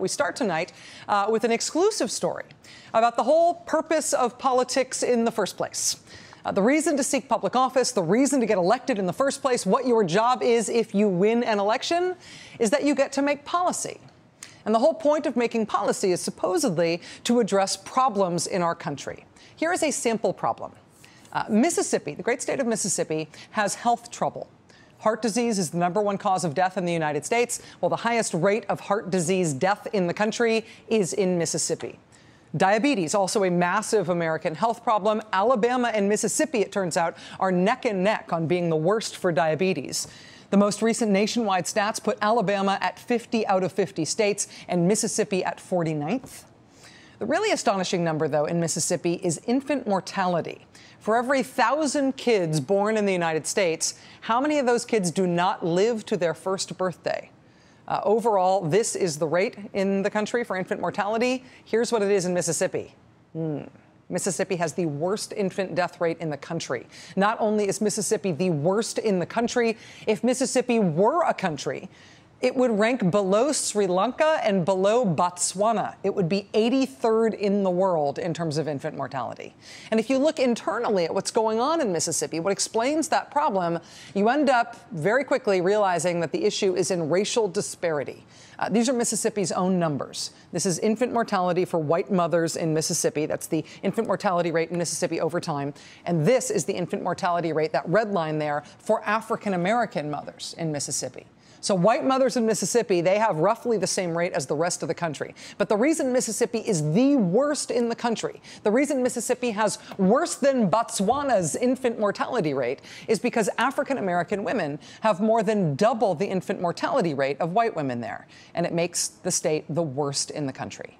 We start tonight uh, with an exclusive story about the whole purpose of politics in the first place. Uh, the reason to seek public office, the reason to get elected in the first place, what your job is if you win an election, is that you get to make policy. And the whole point of making policy is supposedly to address problems in our country. Here is a sample problem uh, Mississippi, the great state of Mississippi, has health trouble. Heart disease is the number one cause of death in the United States, while the highest rate of heart disease death in the country is in Mississippi. Diabetes, also a massive American health problem. Alabama and Mississippi, it turns out, are neck and neck on being the worst for diabetes. The most recent nationwide stats put Alabama at 50 out of 50 states and Mississippi at 49th. The really astonishing number, though, in Mississippi is infant mortality. For every thousand kids born in the United States, how many of those kids do not live to their first birthday? Uh, overall, this is the rate in the country for infant mortality. Here's what it is in Mississippi. Mm. Mississippi has the worst infant death rate in the country. Not only is Mississippi the worst in the country, if Mississippi were a country, it would rank below Sri Lanka and below Botswana. It would be 83rd in the world in terms of infant mortality. And if you look internally at what's going on in Mississippi, what explains that problem, you end up very quickly realizing that the issue is in racial disparity. Uh, these are Mississippi's own numbers. This is infant mortality for white mothers in Mississippi. That's the infant mortality rate in Mississippi over time. And this is the infant mortality rate, that red line there, for African American mothers in Mississippi. So white mothers in Mississippi, they have roughly the same rate as the rest of the country. But the reason Mississippi is the worst in the country, the reason Mississippi has worse than Botswana's infant mortality rate is because African American women have more than double the infant mortality rate of white women there. And it makes the state the worst in the country.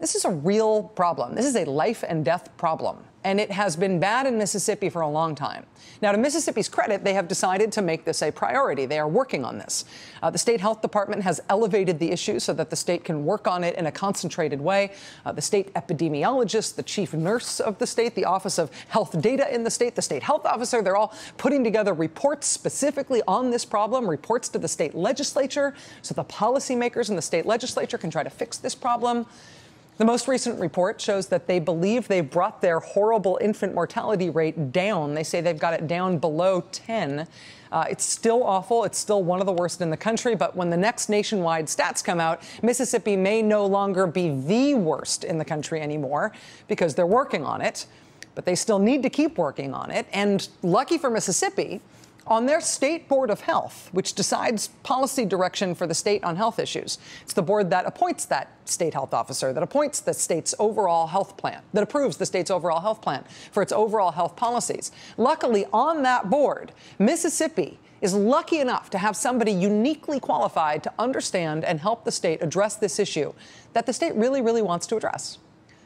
This is a real problem. This is a life and death problem. And it has been bad in Mississippi for a long time. Now, to Mississippi's credit, they have decided to make this a priority. They are working on this. Uh, the state health department has elevated the issue so that the state can work on it in a concentrated way. Uh, the state epidemiologist, the chief nurse of the state, the Office of Health Data in the state, the state health officer, they're all putting together reports specifically on this problem, reports to the state legislature so the policymakers in the state legislature can try to fix this problem. The most recent report shows that they believe they've brought their horrible infant mortality rate down. They say they've got it down below 10. Uh, it's still awful. It's still one of the worst in the country. But when the next nationwide stats come out, Mississippi may no longer be the worst in the country anymore because they're working on it. But they still need to keep working on it. And lucky for Mississippi, on their state board of health, which decides policy direction for the state on health issues. It's the board that appoints that state health officer, that appoints the state's overall health plan, that approves the state's overall health plan for its overall health policies. Luckily, on that board, Mississippi is lucky enough to have somebody uniquely qualified to understand and help the state address this issue that the state really, really wants to address.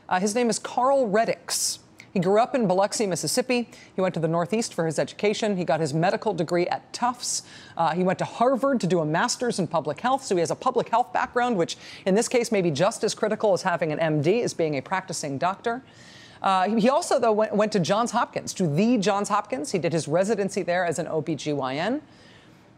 Uh, his name is Carl Reddix. He grew up in Biloxi, Mississippi. He went to the Northeast for his education. He got his medical degree at Tufts. Uh, he went to Harvard to do a master's in public health. So he has a public health background, which in this case may be just as critical as having an MD, as being a practicing doctor. Uh, he also, though, went, went to Johns Hopkins, to the Johns Hopkins. He did his residency there as an OBGYN.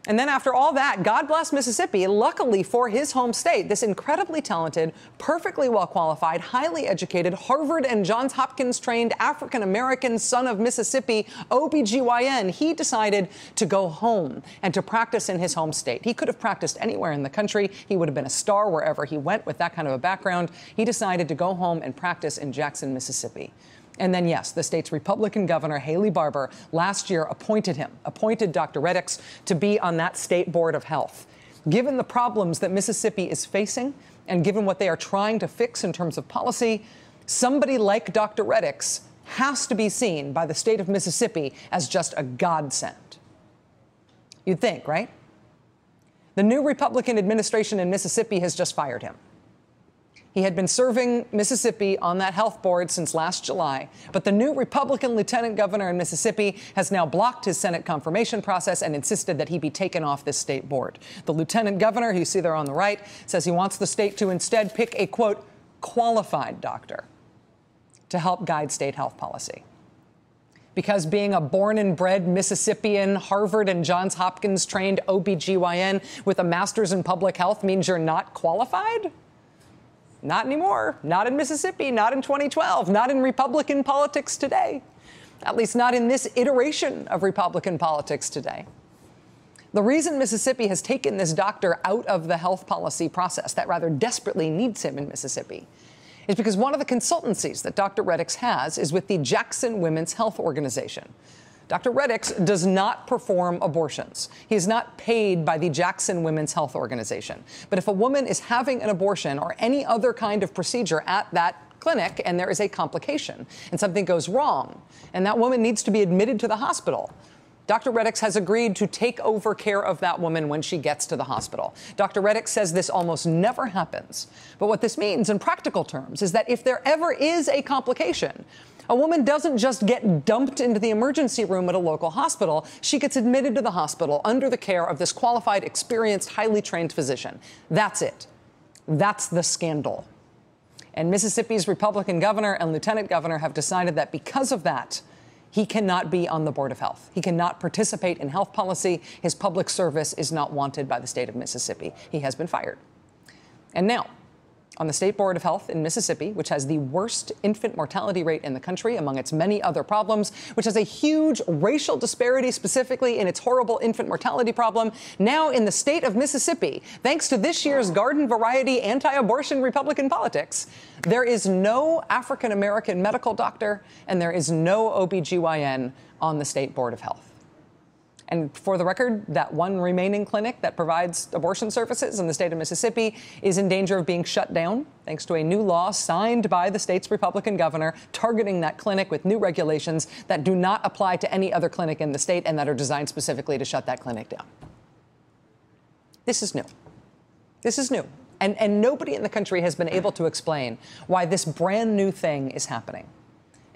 And then after all that, God bless Mississippi. Luckily for his home state, this incredibly talented, perfectly well qualified, highly educated, Harvard and Johns Hopkins trained African American son of Mississippi, OBGYN, he decided to go home and to practice in his home state. He could have practiced anywhere in the country. He would have been a star wherever he went with that kind of a background. He decided to go home and practice in Jackson, Mississippi. And then, yes, the state's Republican governor, Haley Barbour, last year appointed him, appointed Dr. Reddix to be on that state board of health. Given the problems that Mississippi is facing and given what they are trying to fix in terms of policy, somebody like Dr. Reddix has to be seen by the state of Mississippi as just a godsend. You'd think, right? The new Republican administration in Mississippi has just fired him. He had been serving Mississippi on that health board since last July, but the new Republican lieutenant governor in Mississippi has now blocked his Senate confirmation process and insisted that he be taken off this state board. The lieutenant governor, who you see there on the right, says he wants the state to instead pick a quote, qualified doctor to help guide state health policy because being a born and bred Mississippian, Harvard and Johns Hopkins trained OBGYN with a master's in public health means you're not qualified? Not anymore. Not in Mississippi. Not in 2012. Not in Republican politics today. At least not in this iteration of Republican politics today. The reason Mississippi has taken this doctor out of the health policy process that rather desperately needs him in Mississippi is because one of the consultancies that Dr. Reddix has is with the Jackson Women's Health Organization. Dr. Reddix does not perform abortions. He is not paid by the Jackson Women's Health Organization. But if a woman is having an abortion or any other kind of procedure at that clinic and there is a complication and something goes wrong and that woman needs to be admitted to the hospital, Dr. Reddix has agreed to take over care of that woman when she gets to the hospital. Dr. Reddix says this almost never happens. But what this means in practical terms is that if there ever is a complication, a woman doesn't just get dumped into the emergency room at a local hospital. She gets admitted to the hospital under the care of this qualified, experienced, highly trained physician. That's it. That's the scandal. And Mississippi's Republican governor and lieutenant governor have decided that because of that, he cannot be on the Board of Health. He cannot participate in health policy. His public service is not wanted by the state of Mississippi. He has been fired. And now, on the State Board of Health in Mississippi, which has the worst infant mortality rate in the country among its many other problems, which has a huge racial disparity specifically in its horrible infant mortality problem. Now, in the state of Mississippi, thanks to this year's garden variety anti abortion Republican politics, there is no African American medical doctor and there is no OBGYN on the State Board of Health. And for the record, that one remaining clinic that provides abortion services in the state of Mississippi is in danger of being shut down thanks to a new law signed by the state's Republican governor targeting that clinic with new regulations that do not apply to any other clinic in the state and that are designed specifically to shut that clinic down. This is new. This is new. And, and nobody in the country has been able to explain why this brand new thing is happening.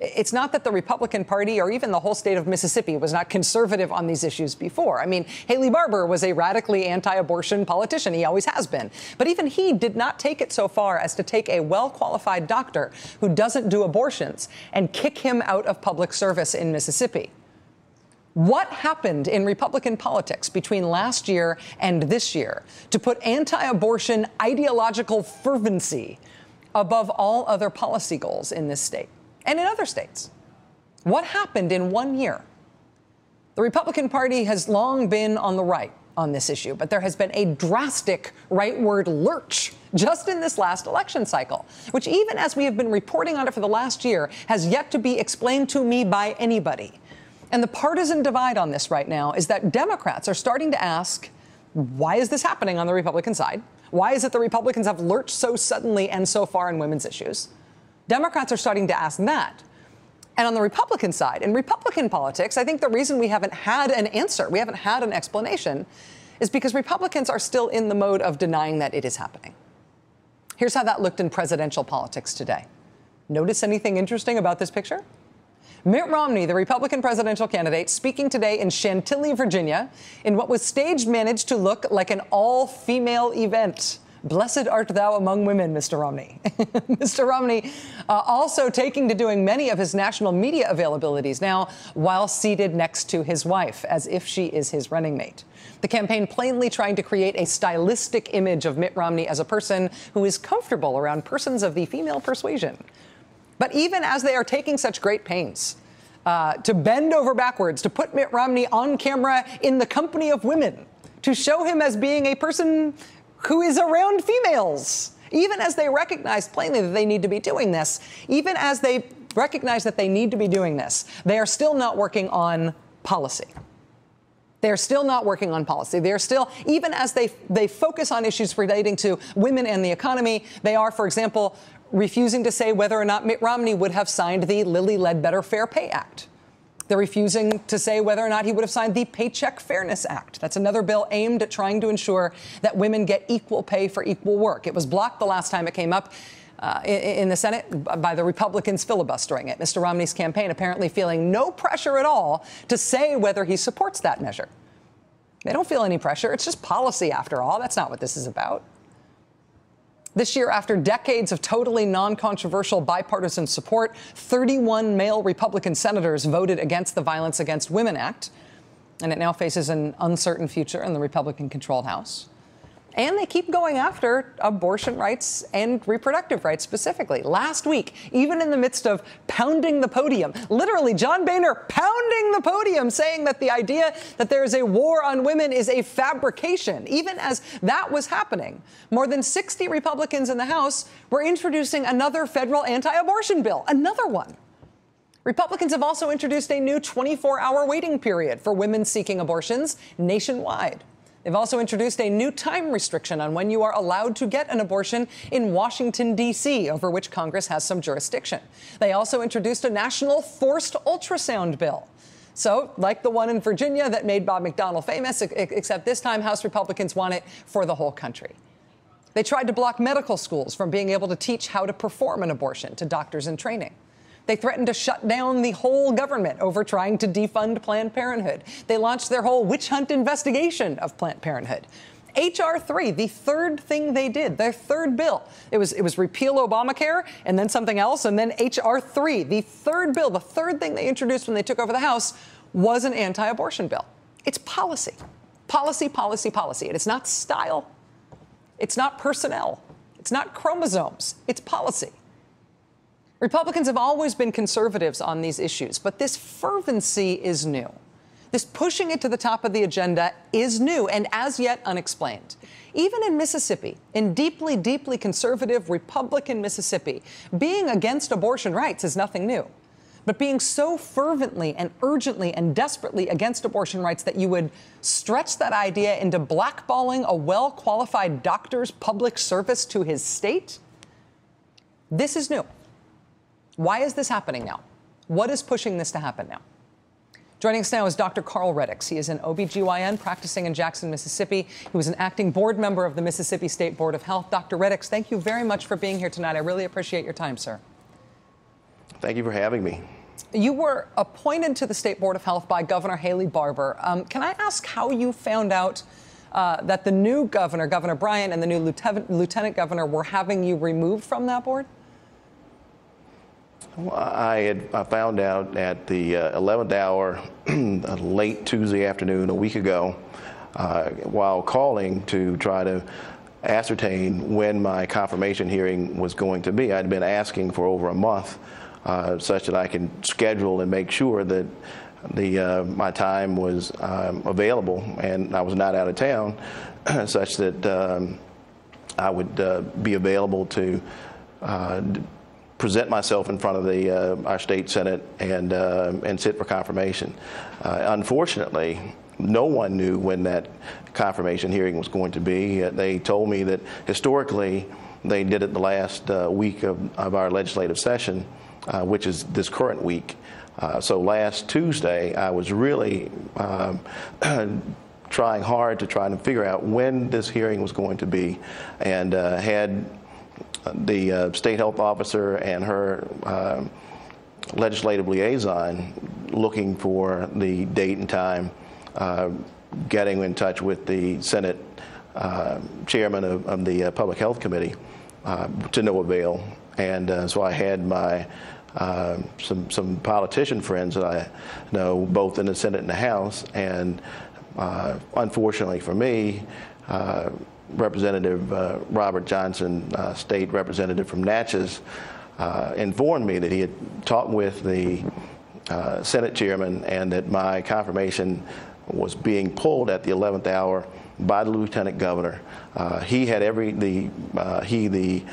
It's not that the Republican Party or even the whole state of Mississippi was not conservative on these issues before. I mean, Haley Barbour was a radically anti abortion politician. He always has been. But even he did not take it so far as to take a well qualified doctor who doesn't do abortions and kick him out of public service in Mississippi. What happened in Republican politics between last year and this year to put anti abortion ideological fervency above all other policy goals in this state? And in other states. What happened in one year? The Republican Party has long been on the right on this issue, but there has been a drastic rightward lurch just in this last election cycle, which, even as we have been reporting on it for the last year, has yet to be explained to me by anybody. And the partisan divide on this right now is that Democrats are starting to ask, why is this happening on the Republican side? Why is it the Republicans have lurched so suddenly and so far in women's issues? Democrats are starting to ask that. And on the Republican side, in Republican politics, I think the reason we haven't had an answer, we haven't had an explanation, is because Republicans are still in the mode of denying that it is happening. Here's how that looked in presidential politics today. Notice anything interesting about this picture? Mitt Romney, the Republican presidential candidate, speaking today in Chantilly, Virginia, in what was stage managed to look like an all female event. Blessed art thou among women, Mr. Romney. Mr. Romney uh, also taking to doing many of his national media availabilities now while seated next to his wife, as if she is his running mate. The campaign plainly trying to create a stylistic image of Mitt Romney as a person who is comfortable around persons of the female persuasion. But even as they are taking such great pains, uh, to bend over backwards, to put Mitt Romney on camera in the company of women, to show him as being a person who is around females. Even as they recognize plainly that they need to be doing this, even as they recognize that they need to be doing this, they are still not working on policy. They're still not working on policy. They're still, even as they, they focus on issues relating to women and the economy, they are, for example, refusing to say whether or not Mitt Romney would have signed the Lilly Ledbetter Fair Pay Act. They're refusing to say whether or not he would have signed the Paycheck Fairness Act. That's another bill aimed at trying to ensure that women get equal pay for equal work. It was blocked the last time it came up. Uh, in, the Senate by the Republicans filibustering it. Mr. Romney's campaign apparently feeling no pressure at all to say whether he supports that measure. They don't feel any pressure. It's just policy, after all. That's not what this is about. This year, after decades of totally non controversial bipartisan support, 31 male Republican senators voted against the Violence Against Women Act, and it now faces an uncertain future in the Republican controlled House. And they keep going after abortion rights and reproductive rights specifically. Last week, even in the midst of pounding the podium, literally John Boehner pounding the podium, saying that the idea that there is a war on women is a fabrication, even as that was happening, more than 60 Republicans in the House were introducing another federal anti abortion bill, another one. Republicans have also introduced a new 24 hour waiting period for women seeking abortions nationwide. They've also introduced a new time restriction on when you are allowed to get an abortion in Washington, D.C., over which Congress has some jurisdiction. They also introduced a national forced ultrasound bill. So, like the one in Virginia that made Bob McDonnell famous, except this time House Republicans want it for the whole country. They tried to block medical schools from being able to teach how to perform an abortion to doctors in training. They threatened to shut down the whole government over trying to defund Planned Parenthood. They launched their whole witch hunt investigation of Planned Parenthood. HR 3, the third thing they did, their third bill. It was it was repeal Obamacare and then something else and then HR 3, the third bill, the third thing they introduced when they took over the House was an anti-abortion bill. It's policy. Policy, policy, policy. And it's not style. It's not personnel. It's not chromosomes. It's policy. Republicans have always been conservatives on these issues, but this fervency is new. This pushing it to the top of the agenda is new and as yet unexplained. Even in Mississippi, in deeply, deeply conservative Republican Mississippi, being against abortion rights is nothing new. But being so fervently and urgently and desperately against abortion rights that you would stretch that idea into blackballing a well qualified doctor's public service to his state? This is new. Why is this happening now? What is pushing this to happen now? Joining us now is Dr. Carl Reddix. He is an OBGYN practicing in Jackson, Mississippi. He was an acting board member of the Mississippi State Board of Health. Dr. Reddix, thank you very much for being here tonight. I really appreciate your time, sir. Thank you for having me. You were appointed to the State Board of Health by Governor Haley Barbour. Um, can I ask how you found out uh, that the new governor, Governor Bryant, and the new lieutenant, lieutenant governor were having you removed from that board? I had I found out at the uh, 11th hour, late Tuesday afternoon, a week ago, uh, while calling to try to ascertain when my confirmation hearing was going to be. I'd been asking for over a month, uh, such that I can schedule and make sure that the uh, my time was um, available and I was not out of town, such that um, I would uh, be available to uh, present myself in front of the uh, our state senate and uh, and sit for confirmation. Uh, unfortunately, no one knew when that confirmation hearing was going to be. Uh, they told me that historically they did it the last uh, week of, of our legislative session, uh, which is this current week. so last Tuesday, I was really um, trying hard to try to figure out when this hearing was going to be, and had the uh, state health officer and her uh, legislative liaison looking for the date and time, uh, getting in touch with the Senate uh, chairman of, of the uh, Public Health Committee uh, to no avail. And so I had my some some politician friends that I know both in the Senate and the House, and unfortunately for me, Representative uh, Robert Johnson, uh, state representative from Natchez, uh, informed me that he had talked with the uh, Senate chairman and that my confirmation was being pulled at the 11th hour by the lieutenant governor. Uh, he had every the uh, he the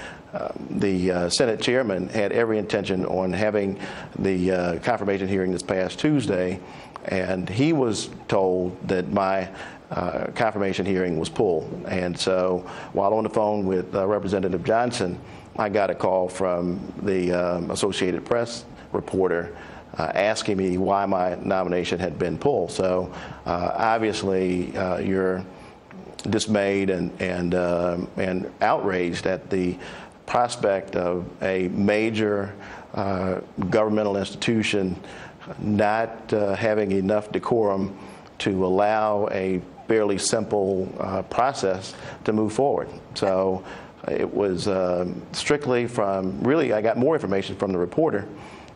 the Senate chairman had every intention on having the confirmation hearing this past Tuesday, and he was told that my uh, confirmation hearing was pulled. And so while on the phone with uh, Representative Johnson, I got a call from the um, Associated Press reporter uh, asking me why my nomination had been pulled. So uh, obviously, uh, you're dismayed and and um, and outraged at the prospect of a major uh, governmental institution not having enough decorum to allow a fairly simple uh, process to move forward. So it was uh, strictly from, really, I got more information from the reporter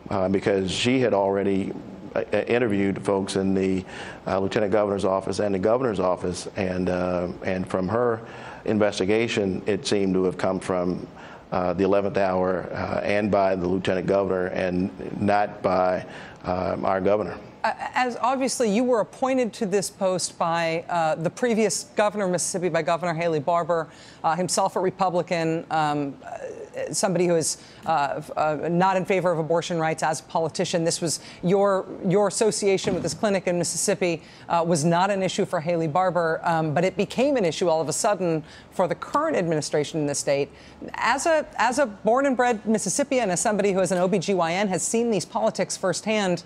uh, because she had already uh, interviewed folks in the uh, lieutenant governor's office and the governor's office, and uh, and from her investigation, it seemed to have come from uh, the 11th hour uh, and by the lieutenant governor and not by our governor. As obviously you were appointed to this post by uh, the previous governor of Mississippi, by Governor Haley Barbour, uh, himself a Republican, um, uh, somebody who is uh, uh, not in favor of abortion rights as a politician. This was your your association with this clinic in Mississippi was not an issue for Haley Barbour, um, but it became an issue all of a sudden for the current administration in the state. As a as a born and bred Mississippian, as somebody who is an OBGYN has seen these politics firsthand.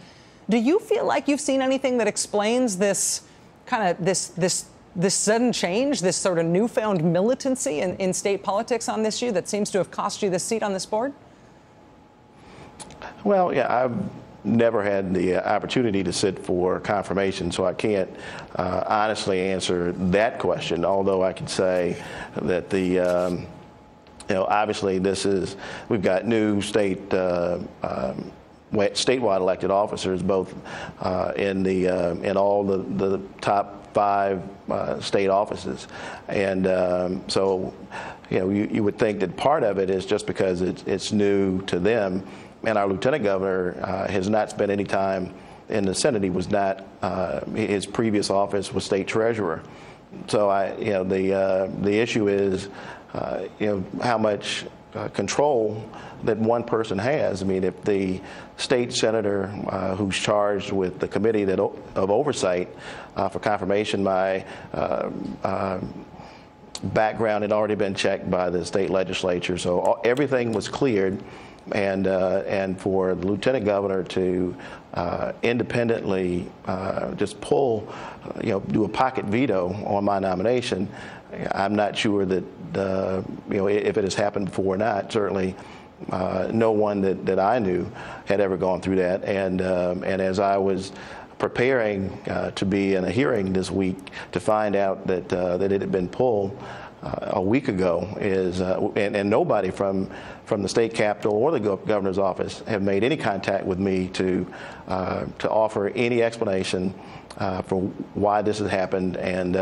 Do you feel like you've seen anything that explains this kind of this this this sudden change, this sort of newfound militancy in, in state politics on this issue that seems to have cost you the seat on this board? Well, yeah, I've never had the opportunity to sit for confirmation, so I can't uh, honestly answer that question. Although I can say that the um, you know, obviously this is we've got new state uh, um, statewide elected officers, both uh, in the uh, in all the, the top five uh, state offices, and um, so you know you, you would think that part of it is just because it's, it's new to them, and our lieutenant governor uh, has not spent any time in the Senate. He was not uh, his previous office was state treasurer, so I you know the uh, the issue is you know how much uh, control that one person has. I mean, if the state senator uh, who's charged with the committee that of oversight uh, for confirmation, my uh, um, background had already been checked by the state legislature, so all, everything was cleared. And uh, and for the lieutenant governor to uh, independently just pull, you know, do a pocket veto on my nomination, I'm not sure that uh, you know if it has happened before or not. Certainly, uh, no one that, that I knew had ever gone through that. And um, and as I was preparing uh, to be in a hearing this week to find out that uh, that it had been pulled. Uh, a week ago is uh, and, and, nobody from from the state capitol or the governor's office have made any contact with me to to offer any explanation for why this has happened and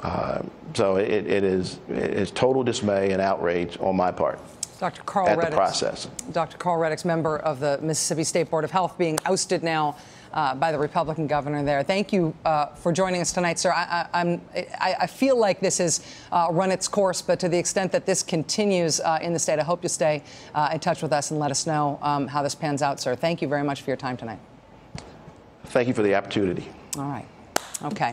uh, so it, it is it's total dismay and outrage on my part. Dr. Carl at Reddix, the process. Dr. Carl Reddix, member of the Mississippi State Board of Health, being ousted now uh, by the Republican governor there. Thank you uh, for joining us tonight, sir. I, I, I, I feel like this has uh, run its course, but to the extent that this continues uh, in the state, I hope you stay uh, in touch with us and let us know um, how this pans out, sir. Thank you very much for your time tonight. Thank you for the opportunity. All right. Okay.